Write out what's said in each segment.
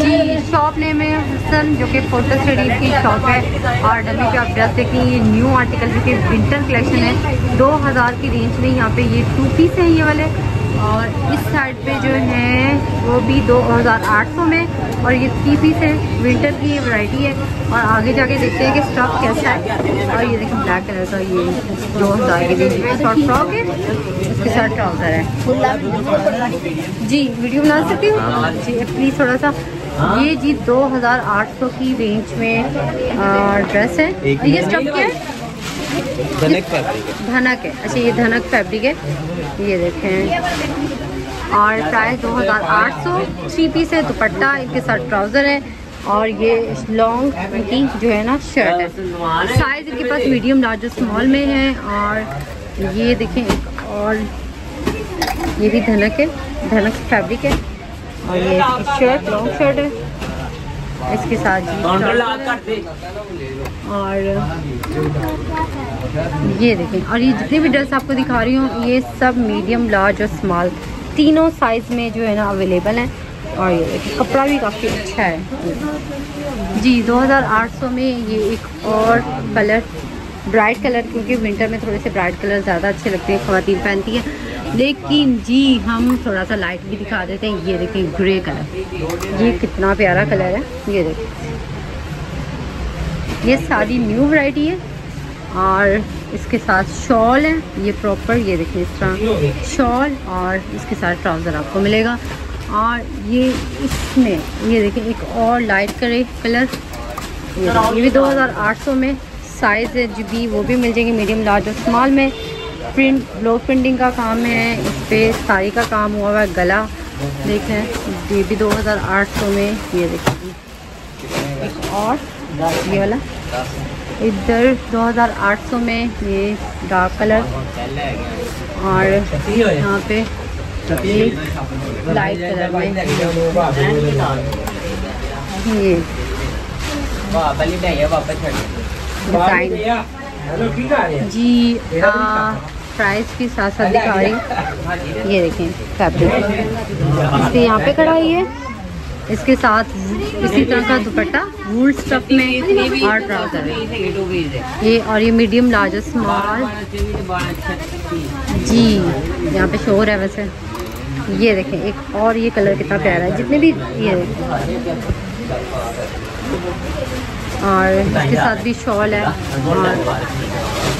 जी shop name है हसन जो कि फ़ोटो स्टडीज़ की शॉप है। और डब्ल्यू पे आप ड्रेस देखें ये न्यू आर्टिकल जो कि विंटर कलेक्शन है। 2000 की रेंज में यहाँ पे ये टू पीस है ये वाले। और इस साइड पे जो है वो भी दो हज़ार आठ सौ में। और ये थ्री पीस है विंटर की ये वैरायटी है। और आगे जाके देखते हैं कि स्टॉक कैसा है। और ये देखिए ब्लैक कलर का ये दो हज़ार की रेंज में। शॉर्ट फ्रॉक है इसके साथ ट्राउज़र है। जी वीडियो बना सकती हूँ? जी प्लीज़ थोड़ा सा ये जी 2800 की रेंज में ड्रेस है। ये स्टफ़ क्या है? धनक फैब्रिक है। धनक है। अच्छा ये धनक फैब्रिक है। ये देखें। और प्राइस 2800 थ्री पीस है दुपट्टा इनके साथ ट्राउज़र है। और ये लॉन्ग इनकी जो है ना शर्ट है। साइज़ इनके पास मीडियम लार्ज स्मॉल में है। और ये देखें एक और ये भी धनक है। धनक फैब्रिक है। और ये शर्ट लॉन्ग शर्ट है। इसके साथ जी और ये देखें और ये जितने भी ड्रेस आपको दिखा रही हूँ ये सब मीडियम लार्ज और स्मॉल तीनों साइज़ में जो है ना अवेलेबल हैं। और ये देखिए कपड़ा भी काफ़ी अच्छा है। जी 2800 में ये एक और कलर ब्राइट कलर क्योंकि विंटर में थोड़े से ब्राइट कलर ज़्यादा अच्छे लगते हैं खातन पहनती हैं। लेकिन जी, हम थोड़ा सा लाइट भी दिखा देते हैं। ये देखें ग्रे कलर ये कितना प्यारा कलर है। ये देखें। ये सारी न्यू वैरायटी है और इसके साथ शॉल है। ये प्रॉपर ये देखिए इस तरह। शॉल और इसके साथ ट्राउज़र आपको मिलेगा। और ये इसमें, ये देखें, एक और लाइट करे कलर ये भी 2800 में। साइज़ है, जो भी, वो भी मिल जाएँगे। मीडियम लार्ज और स्मॉल में। प्रिंट ब्लॉक प्रिंटिंग का काम है इस पर साड़ी का काम हुआ हुआ है गला। देखें ये भी 2800 में ये देखिए एक और ये वाला। इधर 2800 में ये डार्क कलर और यहाँ पे ये लाइट कलर में ये। डिज़ाइन जी प्राइस के साथ साथ दिखा रही ये देखें फैब्रिक इसके यहाँ पे कढ़ाई है। इसके साथ इसी तरह का दुपट्टा वूल स्टफ़ में और ट्राउज़र है। ये और ये मीडियम लार्ज स्मॉल जी यहाँ पे शोर है वैसे। ये देखें एक और ये कलर कितना प्यारा है। जितने भी ये और इसके साथ भी शॉल है। और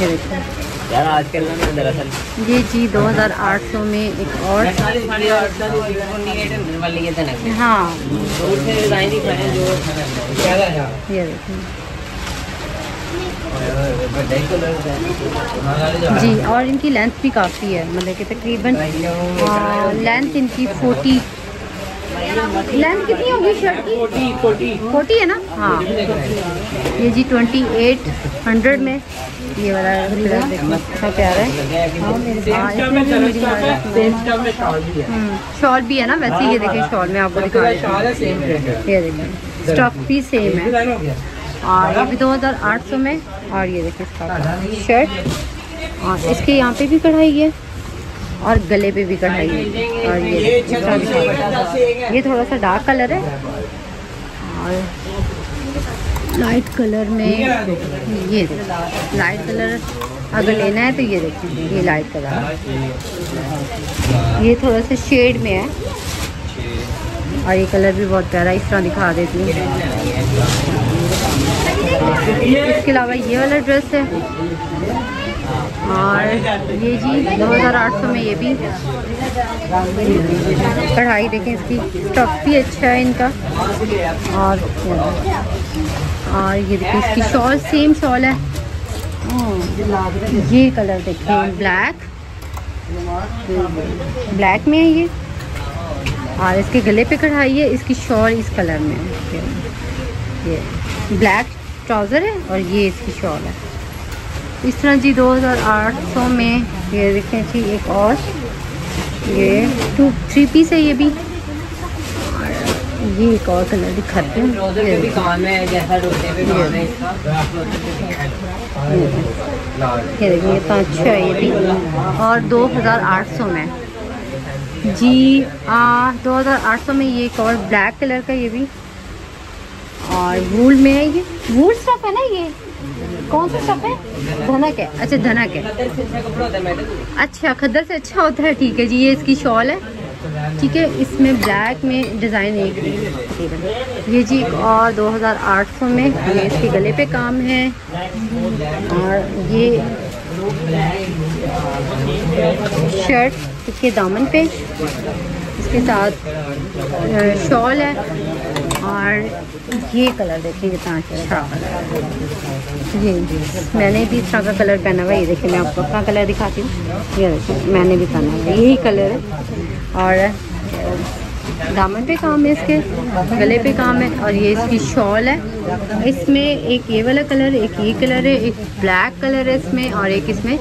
ये देखें। यार आजकल ना दरअसल ये जी 2800 में एक और हाँ। ये देखें। जी और इनकी लेंथ भी काफ़ी है। मतलब कि तकरीबन लेंथ इनकी फोर्टी लेंथ कितनी होगी शर्ट की? फोर्टी है ना? हाँ। ये जी ट्वेंटी एट हंड्रेड में। ये वाला अच्छा प्यारा है। हाँ भी शॉल भी है ना वैसे ये देखिए शॉल में आपको दिखा ये देखिए स्टफ़ भी सेम है। और ये भी दो हज़ार आठ सौ में और ये देखिए शर्ट और इसके यहाँ पे भी कढ़ाई है। और गले पे भी कढ़ाई है। और ये ये थोड़ा सा डार्क कलर है। और लाइट कलर में ये लाइट कलर अगर लेना है तो ये देखिए ये लाइट कलर ये थोड़ा सा शेड में है। और ये कलर भी बहुत प्यारा इस तरह दिखा देती हूँ। इसके अलावा ये वाला ड्रेस है। और ये जी 2800 में ये भी। कढ़ाई देखें इसकी। स्टफ़ भी अच्छा है इनका। और और ये देखिए, इसकी शॉल सेम शॉल है। ये कलर देखें ब्लैक ब्लैक में है ये। और इसके गले पे कढ़ाई है, इसकी शॉल इस कलर में है। ये। ब्लैक ट्राउज़र है और ये इसकी शॉल है। इस तरह जी 2800 में ये देखें जी एक और ये टू थ्री पीस है ये भी। ये एक और कलर दिखाते हैं। ये देखिए। अच्छा है ये भी और 2800 में। जी आ, 2800 में ये एक और ब्लैक कलर का ये भी। और वूल में है ये। वूल स्टफ़ है ना ये? कौन सा स्टफ़ है? धनक है। अच्छा धनक है। अच्छा खद्दर से अच्छा होता है ठीक है जी। ये इसकी शॉल है। ठीक है इसमें ब्लैक में डिज़ाइन एक ये जी एक और 2800 में। ये इसके गले पे काम है। और ये शर्ट इसके दामन पे। इसके साथ शॉल है। और ये कलर देखिए कितना अच्छा कलर ये मैंने भी इस का कलर पहना हुआ ये देखिए मैं आपको अपना कलर दिखाती हूँ। ये देखिए मैंने भी पहना हुआ यही कलर है। और दामन पे काम है इसके गले पे काम है। और ये इसकी शॉल है। इसमें एक ये वाला कलर एक ये कलर है एक ब्लैक कलर है इसमें और एक इसमें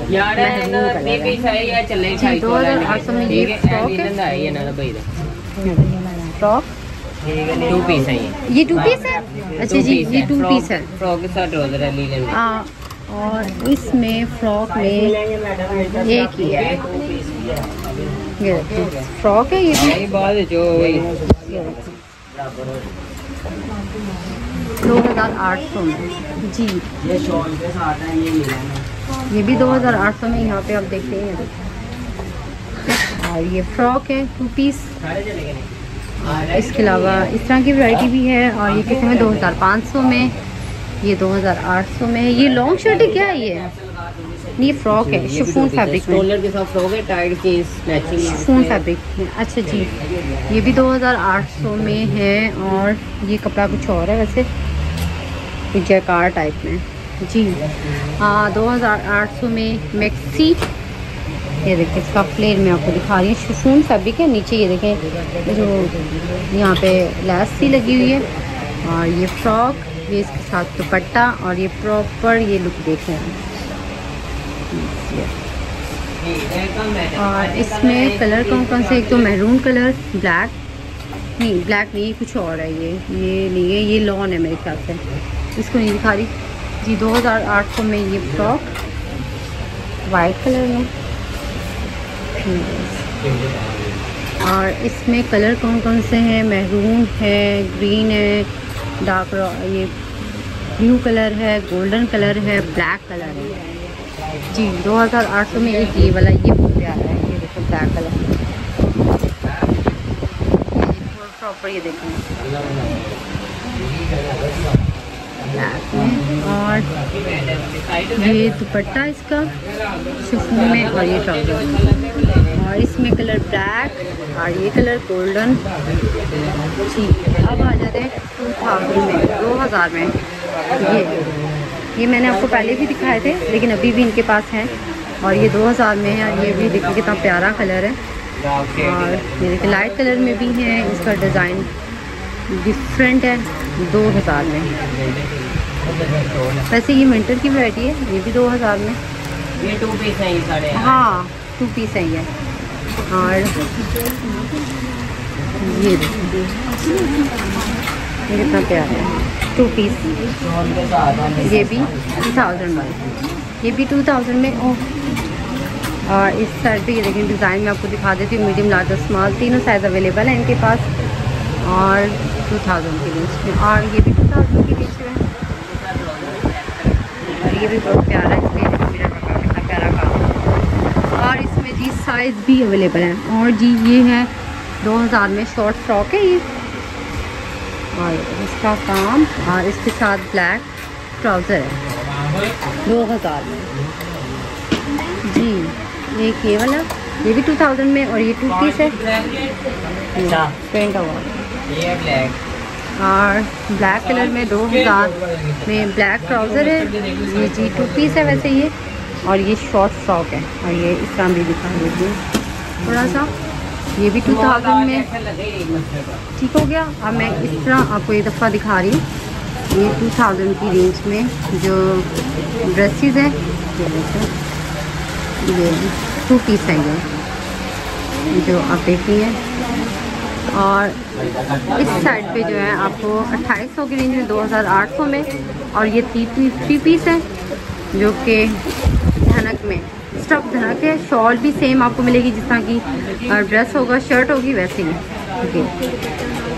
दो हज़ार आठ सौ में ये फ्रॉक है। फ्रॉक टू पीस है ये। ये टू पीस है? अच्छा जी ये टू पीस है। फ्रॉक के साथ ट्राउज़र है लीलन में। हाँ और इसमें फ्रॉक में एक ही है। ये फ्रॉक है ये भी? है जो दो हज़ार आठ सौ में। जी। ये के है ये ये भी दो हज़ार आठ सौ में यहाँ पे आप देखते हैं। और ये फ्रॉक है टू पीस इसके अलावा इस तरह की वैरायटी भी है और ये कितने में दो हज़ार पाँच सौ में ये दो हज़ार आठ सौ में। है ये लॉन्ग शर्ट है क्या है ये ये फ्रॉक है शिफोन फैब्रिक में। के साथ फ्रॉक है मैचिंग शिफोन फैब्रिक में अच्छा जी ये भी 2800 में है और ये कपड़ा कुछ और है वैसे। जयकार टाइप में। जी हाँ 2800 में मैक्सी ये देखिए, इसका प्लेन मैं आपको दिखा रही हूँ। शिफोन फैब्रिक है। नीचे ये देखें, जो यहाँ पे लैस सी लगी हुई है। और ये फ्रॉक ये इसके साथ दुपट्टा और ये प्रॉपर ये लुक देखें और इसमें कलर कौन कौन से? एक तो मैरून कलर ब्लैक नहीं ब्लैक नहीं, कुछ और है ये। ये नहीं है, ये लॉन है मेरे ख्याल से। इसको नहीं दिखा रही। जी 2800 में ये फ्रॉक वाइट कलर में। और इसमें कलर कौन कौन से हैं? मैरून है, ग्रीन है, डार्क ये ब्लू कलर है, गोल्डन कलर है, ब्लैक कलर है। जी 2800 में एक ये वाला ये बहुत प्यारा है, ये देखो ब्लैक कलर। प्रॉपर ये देखें। ब्लैक में। और ये दुपट्टा इसका, शिफोन में और ये ट्राउज़र और इसमें कलर ब्लैक और ये कलर गोल्डन। जी, अब आ जाते हैं टू थाउज़ेंड में, दो हज़ार में। ये ये मैंने आपको पहले भी दिखाए थे, लेकिन अभी भी इनके पास हैं। और ये 2000 में है, और ये भी देखिए कितना प्यारा कलर है। और देखिए लाइट कलर में भी है, इसका डिज़ाइन डिफरेंट है 2000 में। वैसे ये विंटर की वैरायटी है ये भी 2000 में। ये टू पीस है ये हाँ टू पीस है ये। और ये कितना प्यारा है। टू पीस ये भी टू थाउज़ेंड में ये भी टू थाउज़ेंड में ओह। और इस साइड पे ये देखें डिज़ाइन मैं आपको दिखा देती हूँ मीडियम लार्ज और स्मॉल तीनों साइज़ अवेलेबल है इनके पास। और टू थाउज़ेंड की रेंज में और ये भी टू थाउज़ेंड की रेंज में। और ये भी बहुत प्यारा है मेरा कितना प्यारा काम और इसमें जी साइज़ भी अवेलेबल है। और जी ये है दो हज़ार में शॉर्ट फ्रॉक है ये। और इसका काम और इसके साथ ब्लैक ट्राउज़र है। दो हज़ार में। जी एक ये वाला ये भी टू थाउज़ेंड में और ये टू पीस है। अच्छा। पेंट हुआ ये ब्लैक और ब्लैक कलर में दो हज़ार में ब्लैक ट्राउज़र है ये जी टू पीस है वैसे ये और ये शॉर्ट फ्रॉक है और ये इस तरह भी दिखा देती थोड़ा सा ये भी टू थाउज़ेंड में। ठीक हो गया अब मैं इस तरह आपको एक दफ़ा दिखा रही हूँ। ये टू थाउज़ेंड की रेंज में जो ड्रेसेस हैं ये ये टू पीस है ये जो आप देखिए और इस साइड पे जो है आपको 2800 की रेंज में 2800 में। और ये थ्री पीस थ्री पीस है, जो कि धनक में। स्टफ़ धनक है, शॉल भी सेम आपको मिलेगी, जिस तरह की ड्रेस होगा शर्ट होगी, वैसे ही। ओके।